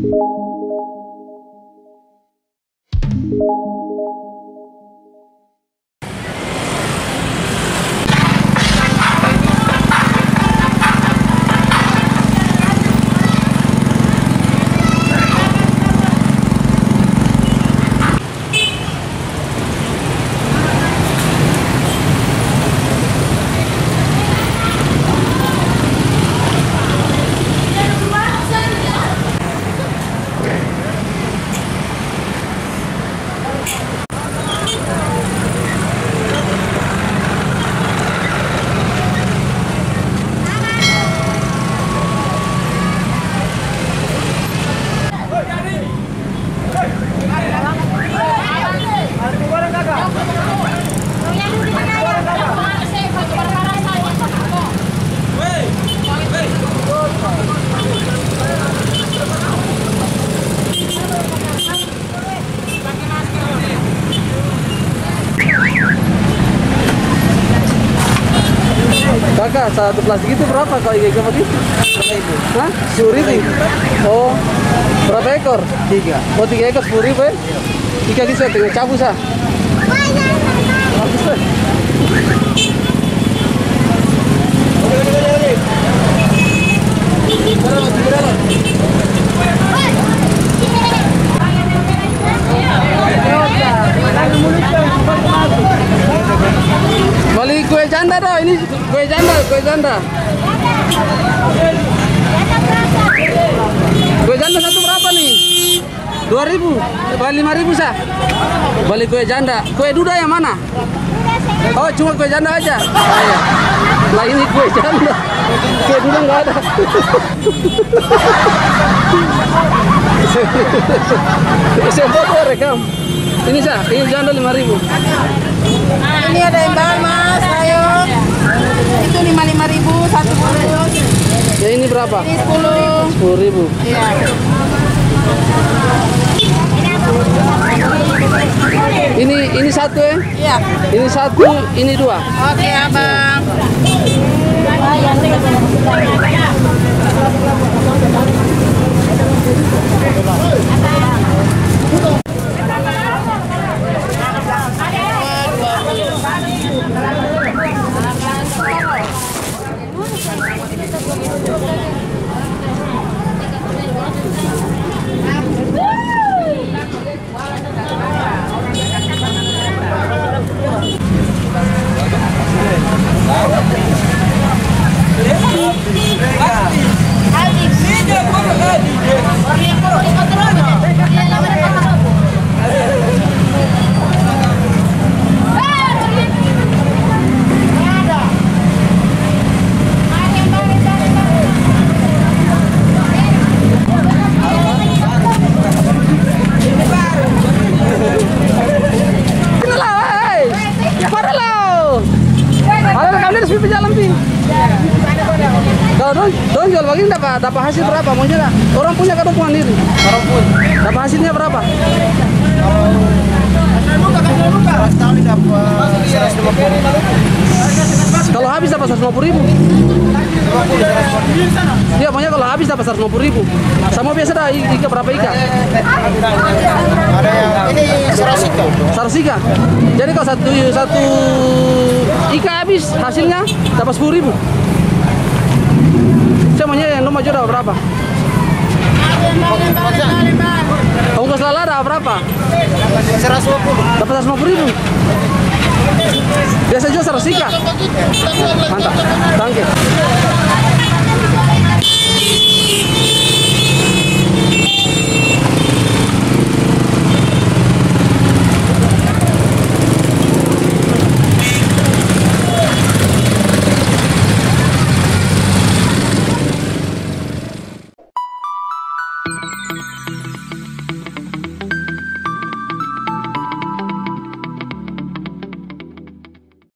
Thank you. Kakak, satu plastik itu berapa kalau ikan ikan begitu? Hah? Sepuluh ribu? Oh, berapa ekor? Tiga. Oh, tiga ekor sepuluh ribu ya? Ikan gitu ya, tinggal cabut sah. Bagus ya. Beli dong, ini kue janda, kue janda. Kue janda satu berapa nih? Dua ribu, beli lima ribu sah. Beli kue janda. Kue duda yang mana? Oh, cuma kue janda aja. Oh, iya. Ini kue janda. Kue duda nggak ada. Saya foto rekam. Ini sah, ini janda lima ribu. Ini ada imbalan mas, ayo. Itu lima lima ribu satu bungkus. Ya ini berapa? Ini sepuluh. Ribu. Iya. Ini ini satu ya? Iya. Ini satu, ini dua. Oke abang. Ini lah, hei. Para lo. Kalau don, don jual begini dapat dapat hasil berapa? Mau jual? Orang punya kadang punya diri. Orang punya. Dapat hasilnya berapa? Kalau habis dapat 150 ribu. Iya, pokoknya kalau habis dapat 150 ribu. Sama biasa dah, ikan berapa ikan? Ada yang ini serasika. Sarsika. Jadi kalau satu satu ikan habis hasilnya dapat sepuluh ribu. Saya maunya yang nomor jual berapa? Ongkos lala ada berapa? Seratus dua puluh. Dapat 150 ribu. ¿Ya se yo se recicla? Manda, tanque.